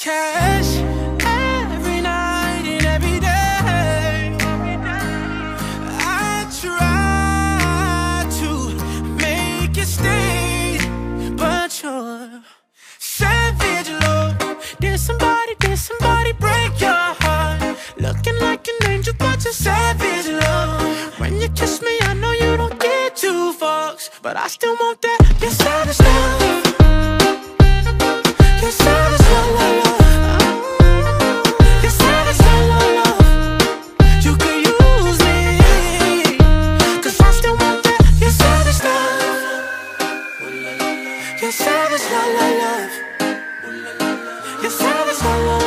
cash. Every night and every day. I try to make you stay, but you're savage love. Did somebody, did somebody break your heart? Looking like an angel, but you're savage love. When you kiss me, I know you don't get two fucks, but I still want that. You're savage love. You're savage You're savage love,